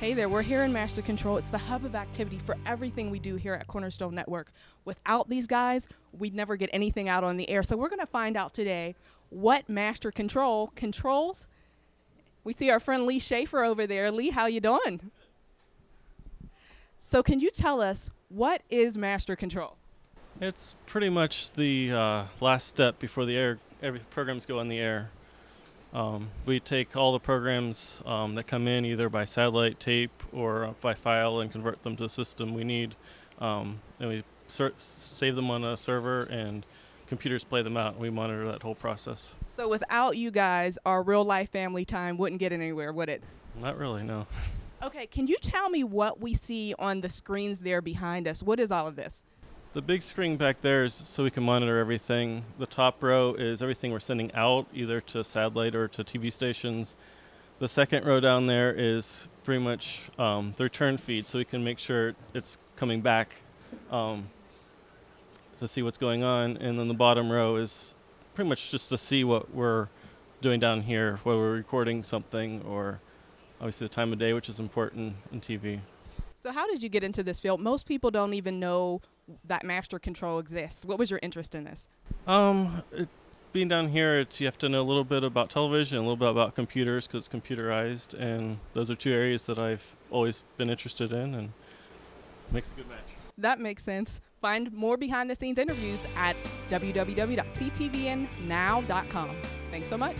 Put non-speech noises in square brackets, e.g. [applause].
Hey there, we're here in Master Control. It's the hub of activity for everything we do here at Cornerstone Network. Without these guys, we'd never get anything out on the air. So we're going to find out today what Master Control controls. We see our friend Lee Schaefer over there. Lee, how you doing? So can you tell us what is Master Control? It's pretty much the uh, last step before the air. Every programs go on the air. Um, we take all the programs um, that come in either by satellite, tape, or by file and convert them to the system we need. Um, and we ser- save them on a server, and computers play them out. And we monitor that whole process. So without you guys, our real life family time wouldn't get anywhere, would it? Not really, no. [laughs] Okay, can you tell me what we see on the screens there behind us? What is all of this? The big screen back there is so we can monitor everything. The top row is everything we're sending out, either to satellite or to TV stations. The second row down there is pretty much um, the return feed, so we can make sure it's coming back um, to see what's going on. And then the bottom row is pretty much just to see what we're doing down here, whether we're recording something or obviously the time of day, which is important in TV. So, how did you get into this field? Most people don't even know that master control exists. What was your interest in this? Um, it, being down here, it's you have to know a little bit about television, a little bit about computers because it's computerized, and those are two areas that I've always been interested in, and makes a good match. That makes sense. Find more behind the scenes interviews at www.ctvnnow.com. Thanks so much.